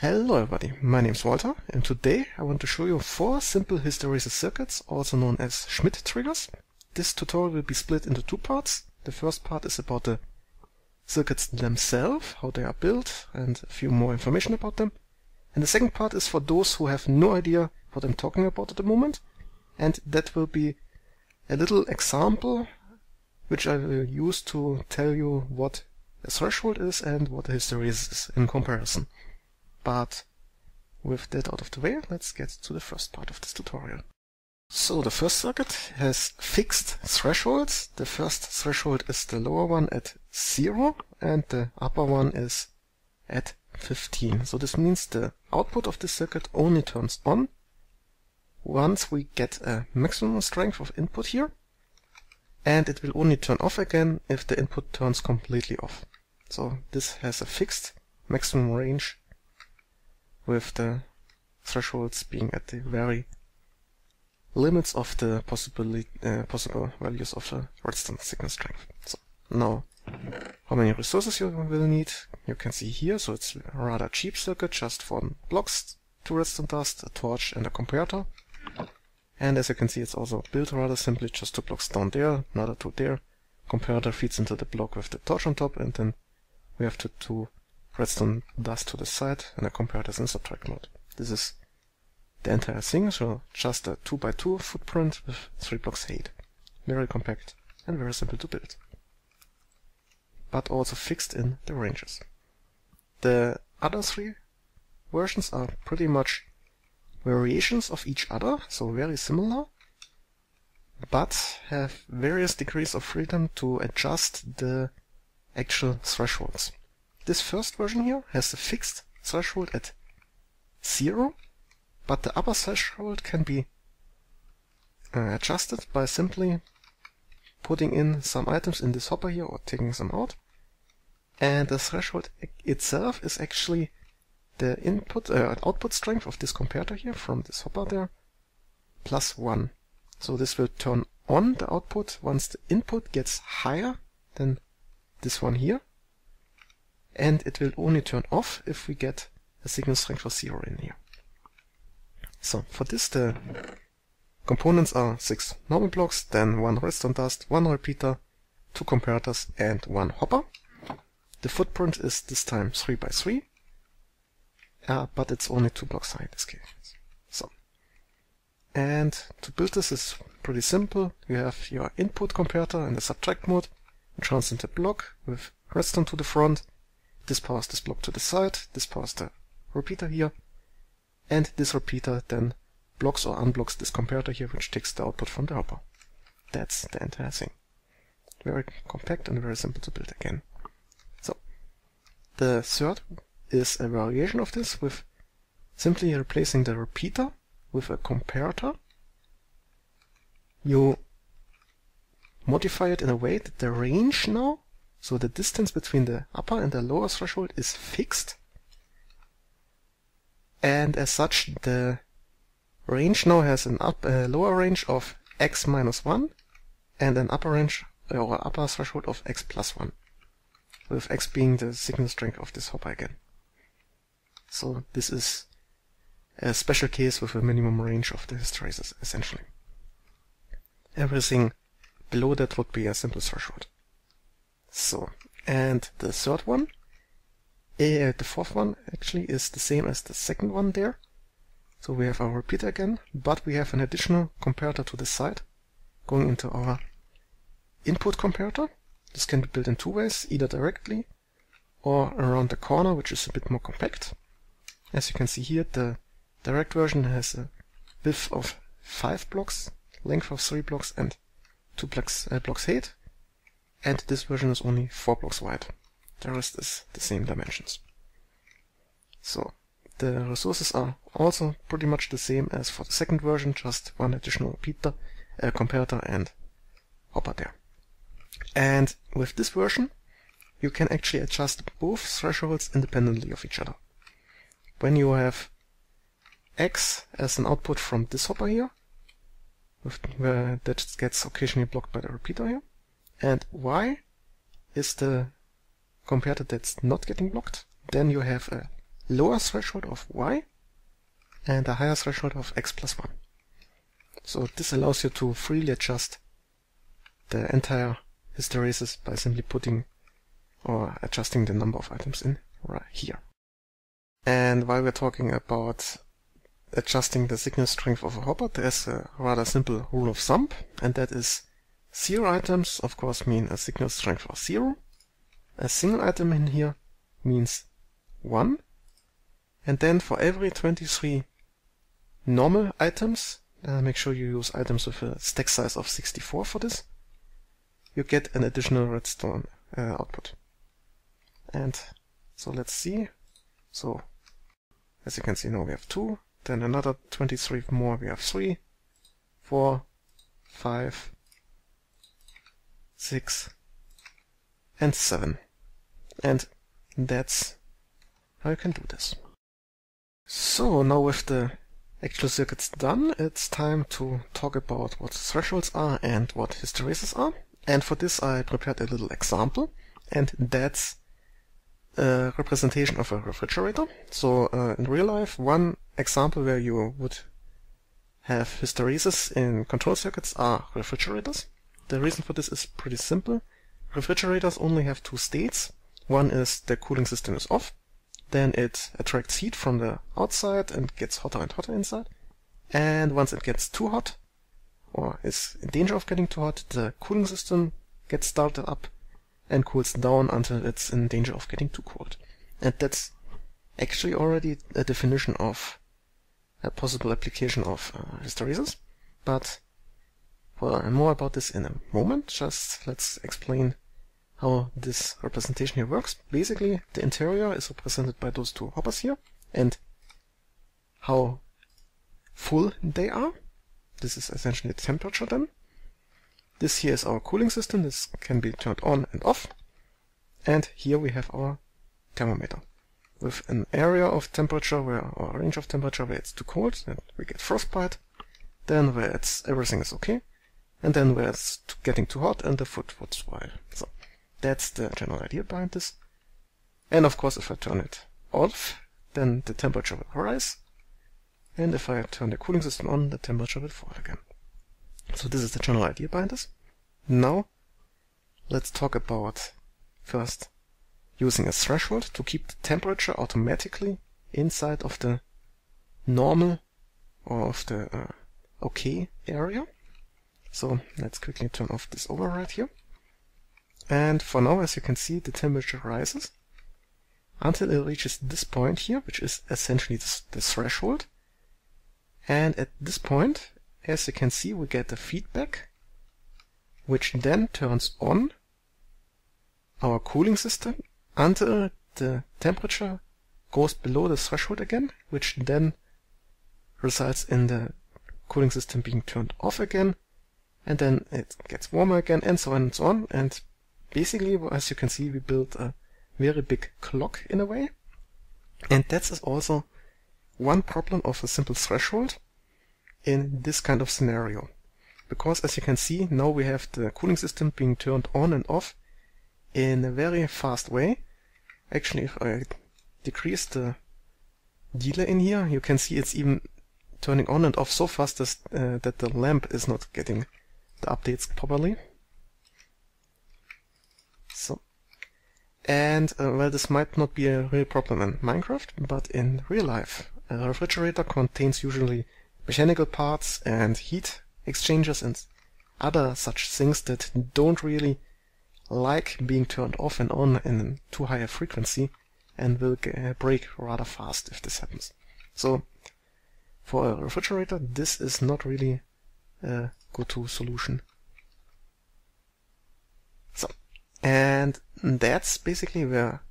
Hello everybody, my name is Walter and today I want to show you four simple hysteresis circuits, also known as Schmitt triggers. This tutorial will be split into two parts. The first part is about the circuits themselves, how they are built and a few more information about them. And the second part is for those who have no idea what I'm talking about at the moment and that will be a little example which I will use to tell you what a threshold is and what a hysteresis is in comparison. But with that out of the way, let's get to the first part of this tutorial. So the first circuit has fixed thresholds. The first threshold is the lower one at 0 and the upper one is at 15. So this means the output of this circuit only turns on once we get a maximum strength of input here and it will only turn off again if the input turns completely off. So this has a fixed maximum range with the thresholds being at the very limits of the possibility, uh, possible values of the redstone signal strength. So now, how many resources you will need, you can see here. So it's a rather cheap circuit, just four blocks, two redstone dust, a torch, and a comparator. And as you can see, it's also built rather simply, just two blocks down there, another two there. Comparator feeds into the block with the torch on top, and then we have the two redstone dust to the side and a in subtract mode. This is the entire thing, so just a 2x2 footprint with 3 blocks height. Very compact and very simple to build. But also fixed in the ranges. The other three versions are pretty much variations of each other, so very similar, but have various degrees of freedom to adjust the actual thresholds. This first version here has a fixed threshold at 0, but the upper threshold can be uh, adjusted by simply putting in some items in this hopper here or taking some out. And the threshold itself is actually the input uh, output strength of this comparator here from this hopper there plus 1. So this will turn on the output once the input gets higher than this one here and it will only turn off if we get a signal strength of 0 in here. So for this the components are 6 normal blocks, then 1 redstone dust, 1 repeater, 2 comparators and 1 hopper. The footprint is this time 3 by 3 uh, but it's only 2 blocks high in this case. So, and to build this is pretty simple. You have your input comparator in the subtract mode, which runs into block with redstone to the front, this powers this block to the side, this powers the repeater here, and this repeater then blocks or unblocks this comparator here, which takes the output from the hopper. That's the entire thing. Very compact and very simple to build again. So, the third is a variation of this with simply replacing the repeater with a comparator. You modify it in a way that the range now so the distance between the upper and the lower threshold is fixed. And as such, the range now has an up, uh, lower range of x minus 1 and an upper range or upper threshold of x plus 1, with x being the signal strength of this hopper again. So this is a special case with a minimum range of the hysteresis, essentially. Everything below that would be a simple threshold. So, and the third one, uh, the fourth one actually is the same as the second one there. So we have our repeater again, but we have an additional comparator to the side going into our input comparator. This can be built in two ways, either directly or around the corner, which is a bit more compact. As you can see here, the direct version has a width of 5 blocks, length of 3 blocks, and 2 blocks, uh, blocks height and this version is only 4 blocks wide. The rest is the same dimensions. So the resources are also pretty much the same as for the second version, just one additional repeater, uh, comparator and hopper there. And with this version, you can actually adjust both thresholds independently of each other. When you have X as an output from this hopper here, with, where that gets occasionally blocked by the repeater here, and y is the comparator that's not getting blocked. Then you have a lower threshold of y and a higher threshold of x plus 1. So this allows you to freely adjust the entire hysteresis by simply putting or adjusting the number of items in right here. And while we're talking about adjusting the signal strength of a hopper, there's a rather simple rule of thumb, and that is zero items, of course, mean a signal strength of zero. A single item in here means one. And then for every 23 normal items, uh, make sure you use items with a stack size of 64 for this, you get an additional redstone uh, output. And so let's see. So as you can see now we have 2, then another 23 more we have 3, 4, 5, 6, and 7. And that's how you can do this. So now with the actual circuits done, it's time to talk about what thresholds are and what hysteresis are. And for this I prepared a little example, and that's a representation of a refrigerator. So uh, in real life, one example where you would have hysteresis in control circuits are refrigerators. The reason for this is pretty simple. Refrigerators only have two states. One is the cooling system is off, then it attracts heat from the outside and gets hotter and hotter inside. And once it gets too hot, or is in danger of getting too hot, the cooling system gets started up and cools down until it's in danger of getting too cold. And that's actually already a definition of a possible application of uh, hysteresis. But well, and more about this in a moment. Just let's explain how this representation here works. Basically, the interior is represented by those two hoppers here, and how full they are. This is essentially the temperature then. This here is our cooling system. This can be turned on and off. And here we have our thermometer with an area of temperature where, or range of temperature where it's too cold, then we get frostbite. Then where it's everything is okay, and then where it's getting too hot and the foot would spoil. So that's the general idea behind this. And of course, if I turn it off, then the temperature will rise. And if I turn the cooling system on, the temperature will fall again. So this is the general idea behind this. Now, let's talk about first using a threshold to keep the temperature automatically inside of the normal or of the uh, OK area. So let's quickly turn off this override here. And for now, as you can see, the temperature rises until it reaches this point here, which is essentially the, the threshold. And at this point, as you can see, we get the feedback, which then turns on our cooling system until the temperature goes below the threshold again, which then results in the cooling system being turned off again, and then it gets warmer again, and so on and so on. And basically, as you can see, we built a very big clock in a way. And that's also one problem of a simple threshold in this kind of scenario. Because as you can see, now we have the cooling system being turned on and off in a very fast way. Actually, if I decrease the delay in here, you can see it's even turning on and off so fast as, uh, that the lamp is not getting the updates properly. So, and uh, well, this might not be a real problem in Minecraft, but in real life, a refrigerator contains usually mechanical parts and heat exchangers and other such things that don't really like being turned off and on in too high a frequency and will break rather fast if this happens. So for a refrigerator, this is not really a go-to solution. So, and that's basically where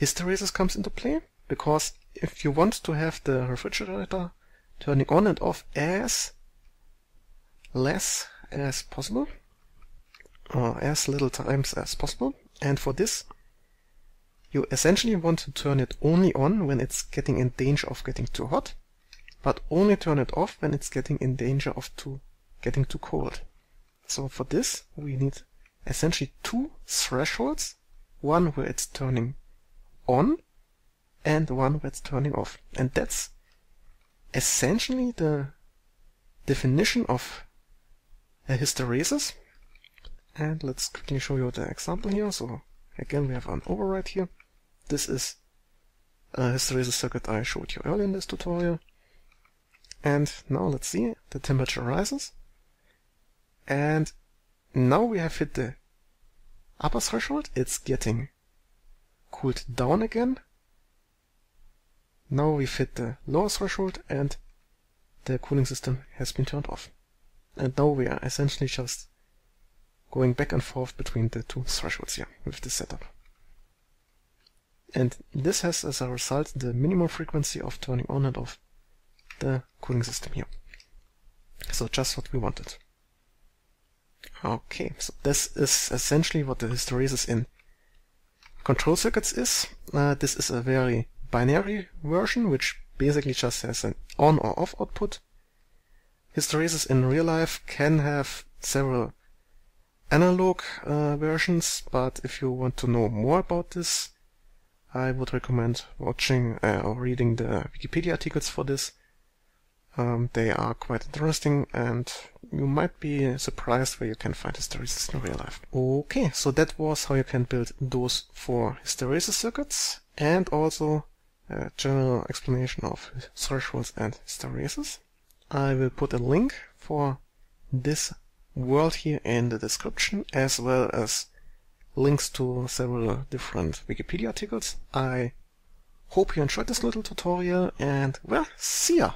hysteresis comes into play, because if you want to have the refrigerator turning on and off as less as possible, or as little times as possible. And for this, you essentially want to turn it only on when it's getting in danger of getting too hot, but only turn it off when it's getting in danger of too, getting too cold. So for this, we need essentially two thresholds, one where it's turning on, and one where it's turning off. And that's essentially the definition of a hysteresis. And let's quickly show you the example here. So again, we have an override here. This is a hysteresis circuit I showed you earlier in this tutorial. And now let's see, the temperature rises. And now we have hit the upper threshold. It's getting cooled down again. Now we've hit the lower threshold and the cooling system has been turned off. And now we are essentially just going back and forth between the two thresholds here with this setup. And this has as a result the minimum frequency of turning on and off the cooling system here. So just what we wanted. Okay, so this is essentially what the hysteresis in control circuits is. Uh, this is a very binary version, which basically just has an on or off output. Hysteresis in real life can have several analog uh, versions, but if you want to know more about this, I would recommend watching uh, or reading the Wikipedia articles for this. Um, they are quite interesting and you might be surprised where you can find hysteresis in real life. Okay, so that was how you can build those four hysteresis circuits and also a general explanation of thresholds and hysteresis. I will put a link for this world here in the description as well as links to several different Wikipedia articles. I hope you enjoyed this little tutorial and well, see ya!